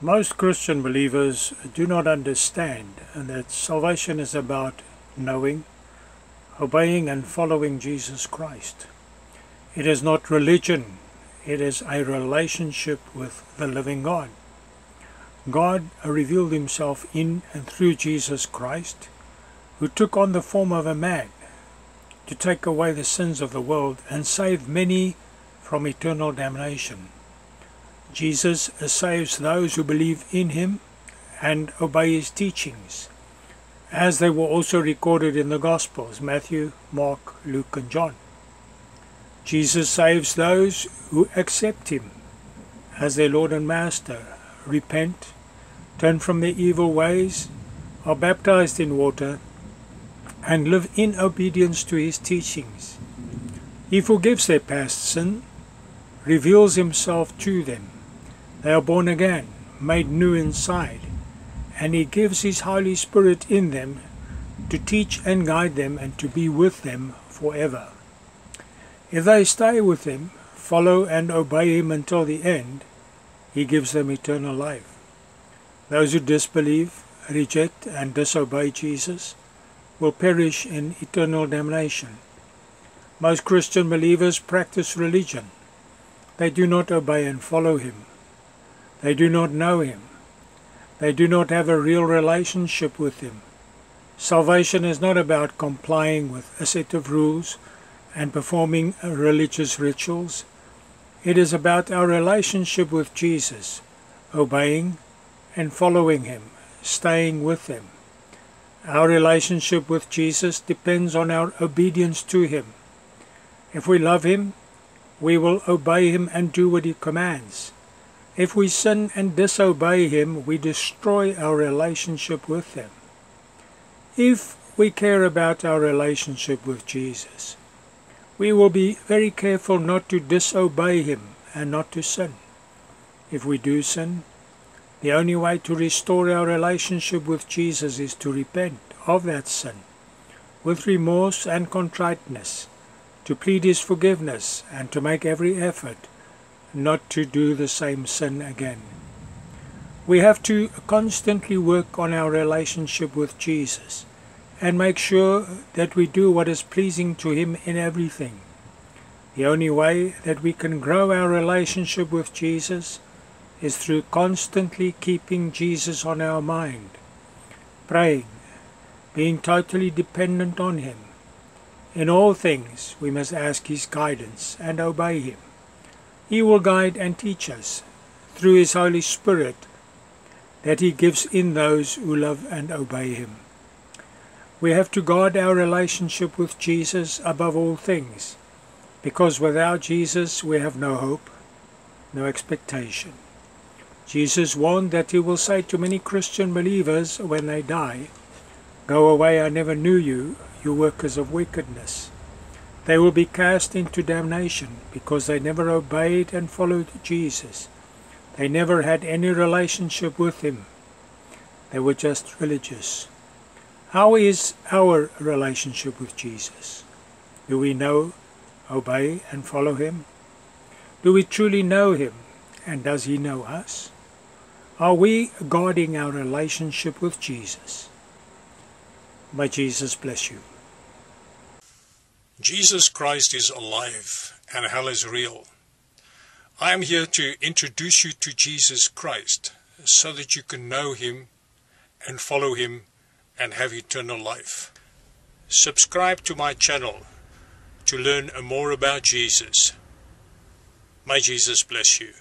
Most Christian believers do not understand that salvation is about knowing, obeying, and following Jesus Christ. It is not religion, it is a relationship with the living God. God revealed himself in and through Jesus Christ, who took on the form of a man to take away the sins of the world and save many from eternal damnation. Jesus saves those who believe in him and obey his teachings, as they were also recorded in the Gospels Matthew, Mark, Luke, and John. Jesus saves those who accept him as their Lord and Master, repent, turn from their evil ways, are baptized in water, and live in obedience to his teachings. He forgives their past sin, reveals himself to them. They are born again, made new inside, and he gives his Holy Spirit in them to teach and guide them and to be with them forever. If they stay with him, follow and obey him until the end, he gives them eternal life. Those who disbelieve, reject, and disobey Jesus will perish in eternal damnation. Most Christian believers practice religion. They do not obey and follow Him. They do not know Him. They do not have a real relationship with Him. Salvation is not about complying with a set of rules and performing religious rituals. It is about our relationship with Jesus, obeying and following Him, staying with Him. Our relationship with Jesus depends on our obedience to Him. If we love Him, we will obey Him and do what He commands. If we sin and disobey Him, we destroy our relationship with Him. If we care about our relationship with Jesus, we will be very careful not to disobey Him and not to sin. If we do sin, the only way to restore our relationship with Jesus is to repent of that sin with remorse and contriteness, to plead His forgiveness and to make every effort not to do the same sin again. We have to constantly work on our relationship with Jesus and make sure that we do what is pleasing to Him in everything. The only way that we can grow our relationship with Jesus is through constantly keeping Jesus on our mind, praying, being totally dependent on Him. In all things we must ask His guidance and obey Him. He will guide and teach us through His Holy Spirit that He gives in those who love and obey Him. We have to guard our relationship with Jesus above all things, because without Jesus we have no hope, no expectation. Jesus warned that he will say to many Christian believers when they die, Go away, I never knew you, you workers of wickedness. They will be cast into damnation because they never obeyed and followed Jesus. They never had any relationship with him. They were just religious. How is our relationship with Jesus? Do we know, obey, and follow him? Do we truly know him, and does he know us? Are we guarding our relationship with Jesus? May Jesus bless you. Jesus Christ is alive and hell is real. I am here to introduce you to Jesus Christ so that you can know him and follow him and have eternal life. Subscribe to my channel to learn more about Jesus. May Jesus bless you.